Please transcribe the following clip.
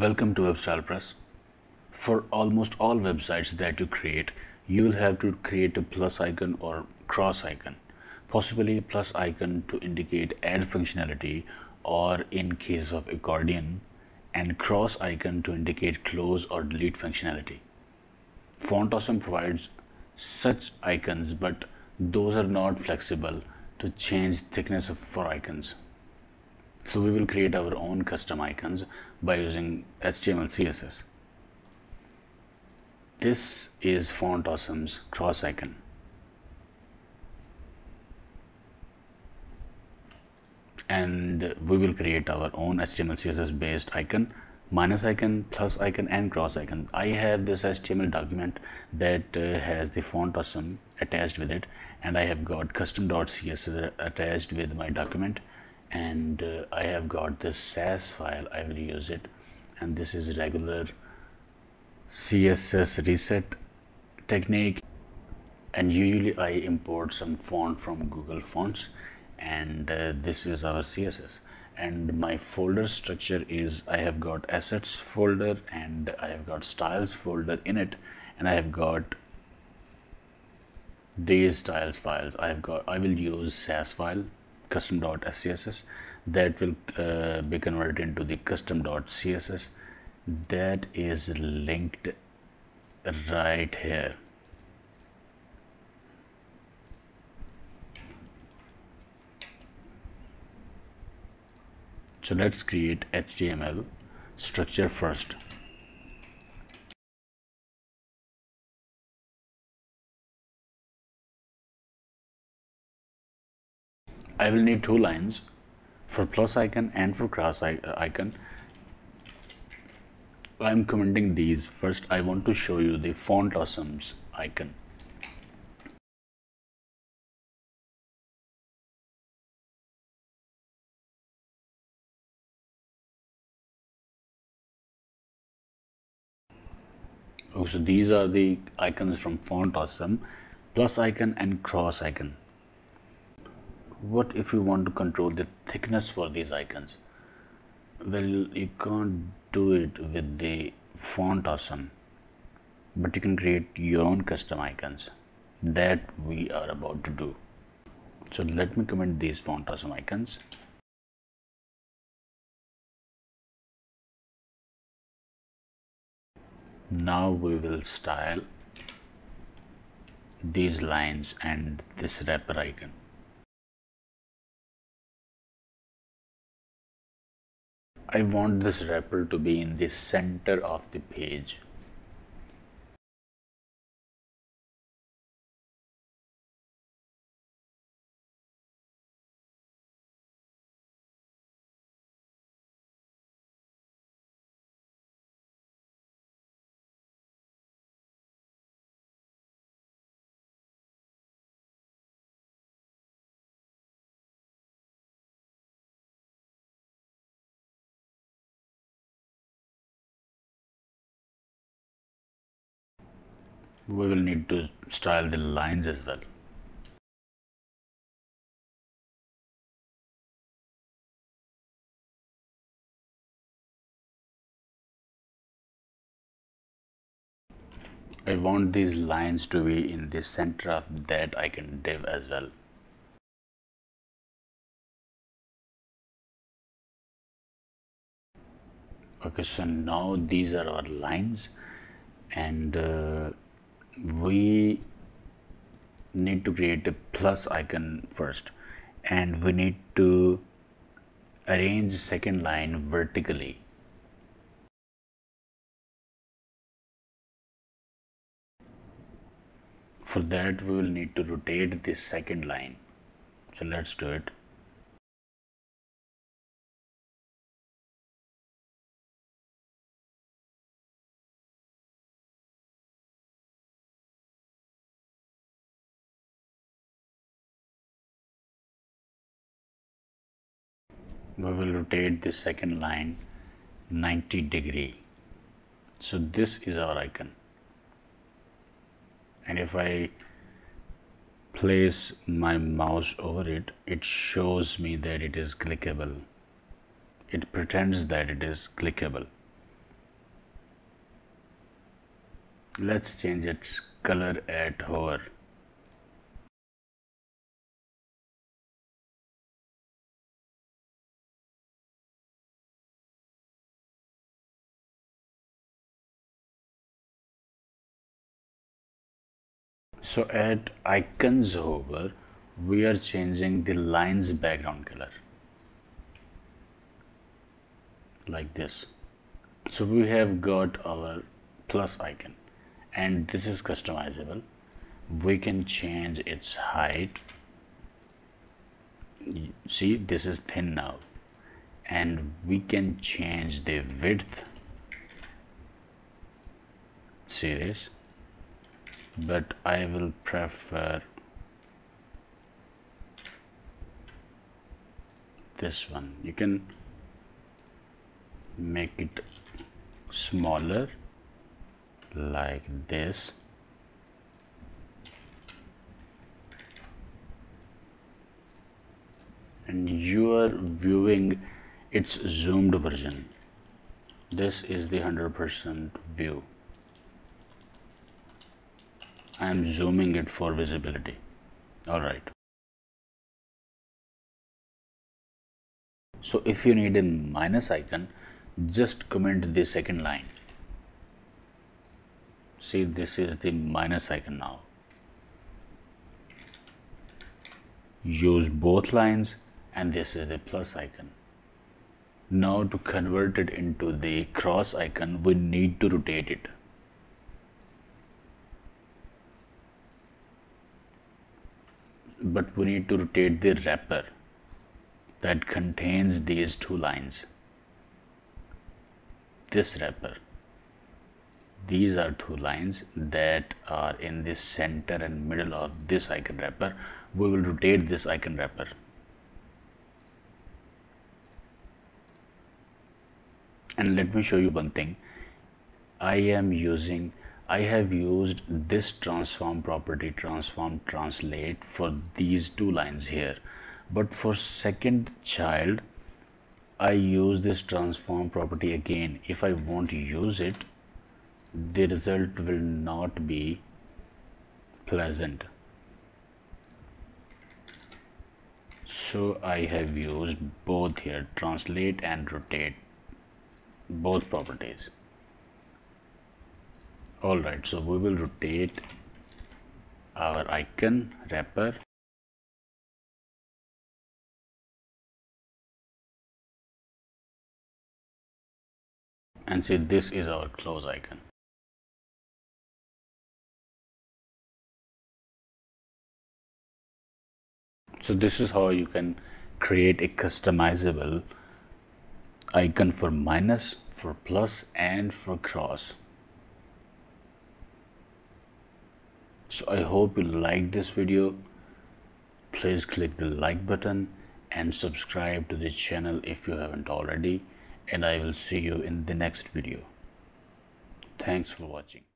Welcome to WebStyle Press. For almost all websites that you create, you will have to create a plus icon or cross icon. Possibly plus icon to indicate add functionality or in case of accordion and cross icon to indicate close or delete functionality. Font Awesome provides such icons but those are not flexible to change thickness of for icons. So we will create our own custom icons by using HTML CSS. This is Font Awesome's cross icon. And we will create our own HTML CSS based icon minus icon, plus icon and cross icon. I have this HTML document that uh, has the font awesome attached with it and I have got custom.css attached with my document and uh, I have got this Sass file. I will use it. And this is regular CSS reset technique. And usually I import some font from Google Fonts. And uh, this is our CSS and my folder structure is I have got assets folder and I have got styles folder in it. And I have got these styles files. I have got I will use Sass file custom.scss that will uh, be converted into the custom.css that is linked right here. So let's create HTML structure first I will need two lines for plus icon and for cross uh, icon. I'm commenting these. First, I want to show you the font awesomes icon. Oh, so these are the icons from font awesome plus icon and cross icon what if you want to control the thickness for these icons? Well you can't do it with the font awesome but you can create your own custom icons. That we are about to do. So let me comment these font awesome icons. Now we will style these lines and this wrapper icon I want this wrapper to be in the center of the page. We will need to style the lines as well. I want these lines to be in the center of that icon div as well. Okay, so now these are our lines and uh, we need to create a plus icon first and we need to arrange second line vertically. For that we will need to rotate this second line. So let's do it we will rotate this second line 90 degree. So this is our icon. And if I place my mouse over it it shows me that it is clickable. It pretends that it is clickable. Let's change its color at hover. So at icons hover we are changing the lines background color. Like this. So we have got our plus icon. And this is customizable. We can change its height. See this is thin now. And we can change the width. See this but I will prefer this one. You can make it smaller like this. And you are viewing its zoomed version. This is the 100% view I am zooming it for visibility. Alright so if you need a minus icon just comment the second line. See this is the minus icon now. Use both lines and this is the plus icon. Now to convert it into the cross icon we need to rotate it but we need to rotate the wrapper that contains these two lines. This wrapper. These are two lines that are in the center and middle of this icon wrapper. We will rotate this icon wrapper. And let me show you one thing. I am using I have used this transform property transform translate for these two lines here. But for second child I use this transform property again. If I won't use it the result will not be pleasant. So I have used both here translate and rotate both properties alright so we will rotate our icon wrapper. And see this is our close icon. So this is how you can create a customizable icon for minus for plus and for cross so i hope you liked this video please click the like button and subscribe to the channel if you haven't already and I will see you in the next video. Thanks for watching.